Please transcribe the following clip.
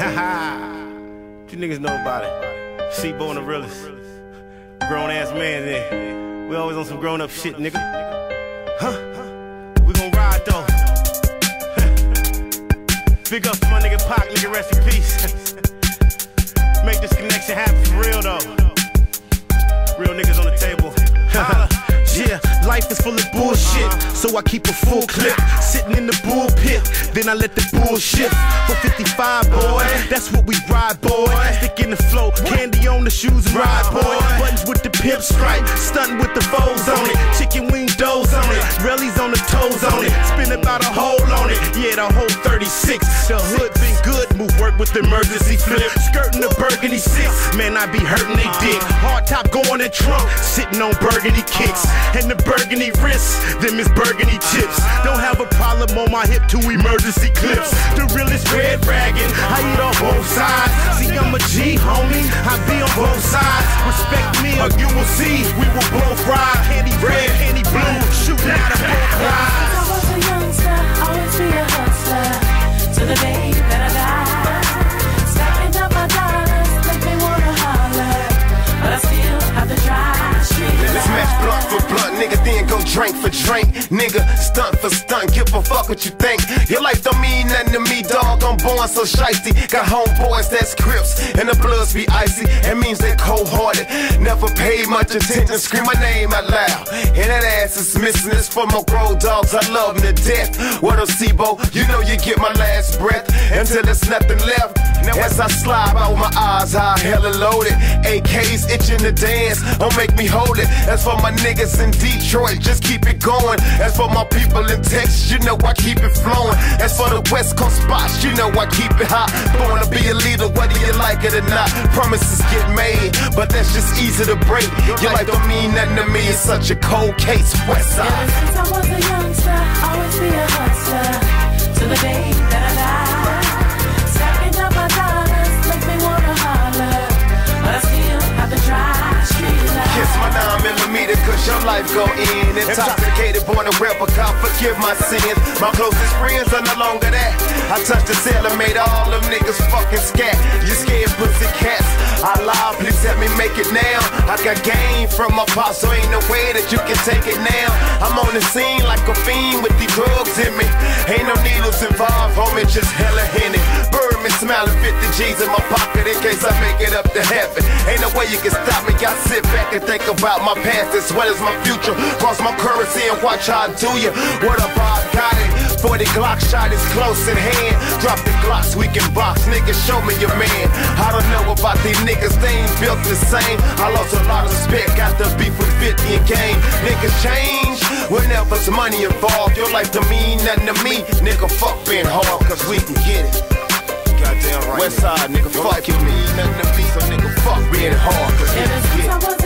you niggas know about it. C-Bo and the realest. Grown ass man then. We always on some grown up shit, nigga. Huh? We gon' ride though. Big up to my nigga Pac, nigga, rest in peace. Make this connection happen for real though. Real niggas on the table. Life is full of bullshit, so I keep a full clip. Sitting in the bullpit, then I let the bullshit. For 55, boy, that's what we ride, boy. Stick in the flow, candy on the shoes ride, boy. Buttons with the pimp stripe, stunting with the foes on it. On on it. Spin about a hole on it, yeah, the whole 36. The hood been good, move work with the emergency flip. Skirting the burgundy six, man, I be hurting they dick. Hard top going in trunk, sitting on burgundy kicks. And the burgundy wrists, them is burgundy chips. Don't have a problem on my hip, two emergency clips. The realest red ragging, I eat on both sides. See, I'm a G, homie, I be on both sides. Respect me, or you will see, we will both ride. Candy red, candy blue, shooting out drink. Nigga, stunt for stunt, give a fuck what you think. Your life don't mean nothing to me, dog. I'm born so shiesty. Got homeboys that's crips, and the bloods be icy. It means they cold hearted. Never paid much attention, scream my name out loud. And that ass is missing. It's for my grown dogs, I love them to death. What a C-Bo? You know you get my last breath until there's nothing left. Now as I slide out my eyes, high hella loaded. AKs itching to dance, don't make me hold it. As for my niggas in Detroit, just keep it going. As for my people in Texas, you know I keep it flowing. As for the West Coast spots, you know I keep it hot. Born to be a leader, whether you like it or not. Promises get made, but that's just easy to break. Your life don't mean nothing to me, it's such a cold case. West side. since I was a youngster, always be a hustler. Life go in. Intoxicated, born a God forgive my sins. My closest friends are no longer that. I touched the sailor, made all them niggas fucking scat. You scared pussy cats. I lie, please let me make it now. I got game from my pop, so ain't no way that you can take it now. I'm on the scene like a fiend with these drugs in me. Ain't no needles involved, homie, just hella henny. Birdman smiling 50 G's in my pocket in case I make it up to heaven. Ain't no way you can stop me. I sit back and think about my past as well as my future. Cross my currency and watch how I do you. What up, I got it. 40 Glock shot is close in hand. Drop the Glocks, we can box. Niggas, show me your man. I don't know about these niggas, they ain't built the same. I lost a lot of respect, got the beef with 50 and game. Niggas change whenever there's money involved. Your life don't mean nothing to me. Nigga, fuck being hard, cause we can get it. Goddamn right. West side, nigga, fuck you. mean nothing to me, so nigga, fuck being hard, cause we Ever can since I it. was